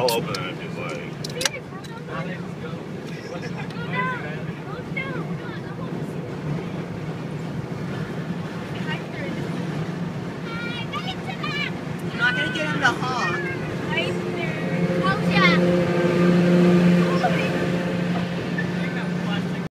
I'll open it if you'd like. I'm not gonna get in the hall.